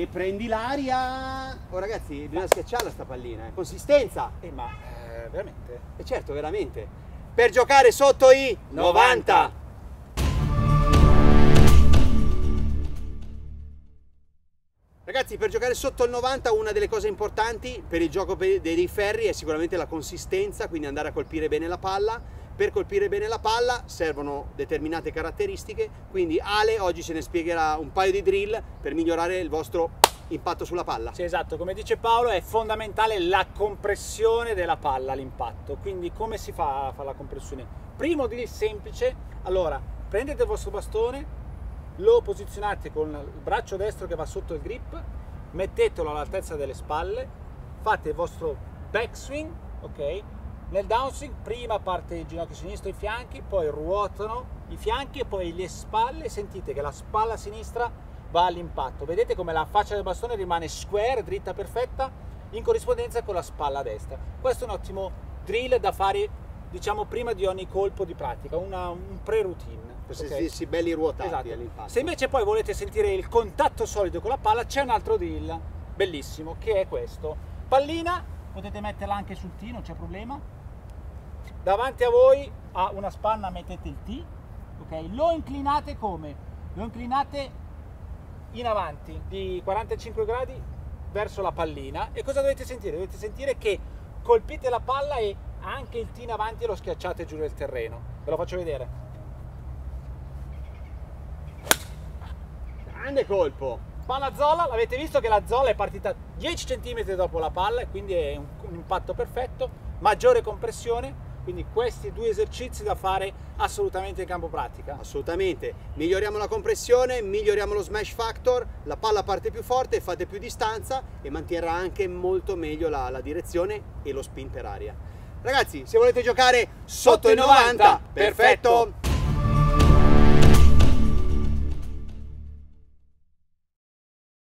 e prendi l'aria. Oh ragazzi, bisogna schiacciarla sta pallina, eh. consistenza. Eh, ma eh, veramente? E certo, veramente. Per giocare sotto i 90. Ragazzi, per giocare sotto il 90 una delle cose importanti per il gioco dei ferri è sicuramente la consistenza, quindi andare a colpire bene la palla. Per colpire bene la palla servono determinate caratteristiche, quindi Ale oggi ce ne spiegherà un paio di drill per migliorare il vostro impatto sulla palla. Sì, esatto, come dice Paolo è fondamentale la compressione della palla all'impatto, quindi come si fa a fare la compressione? Primo drill semplice, allora prendete il vostro bastone, lo posizionate con il braccio destro che va sotto il grip, mettetelo all'altezza delle spalle, fate il vostro backswing, ok? Nel downswing prima parte il ginocchio sinistro e i fianchi, poi ruotano i fianchi e poi le spalle, sentite che la spalla sinistra va all'impatto. Vedete come la faccia del bastone rimane square, dritta perfetta, in corrispondenza con la spalla destra. Questo è un ottimo drill da fare, diciamo, prima di ogni colpo di pratica, una, un pre-routine per okay. sentirsi belli ruotati esatto. all'impatto. Se invece poi volete sentire il contatto solido con la palla, c'è un altro drill bellissimo che è questo. Pallina, potete metterla anche sul T, non c'è problema. Davanti a voi a una spanna mettete il T, ok? Lo inclinate come? Lo inclinate in avanti di 45 gradi verso la pallina e cosa dovete sentire? Dovete sentire che colpite la palla e anche il T in avanti lo schiacciate giù nel terreno. Ve lo faccio vedere. grande colpo palla zolla l'avete visto che la zolla è partita 10 cm dopo la palla quindi è un impatto perfetto maggiore compressione quindi questi due esercizi da fare assolutamente in campo pratica. Assolutamente, miglioriamo la compressione, miglioriamo lo smash factor, la palla parte più forte, fate più distanza e manterrà anche molto meglio la, la direzione e lo spin per aria. Ragazzi, se volete giocare sotto, sotto i 90, 90 perfetto. perfetto.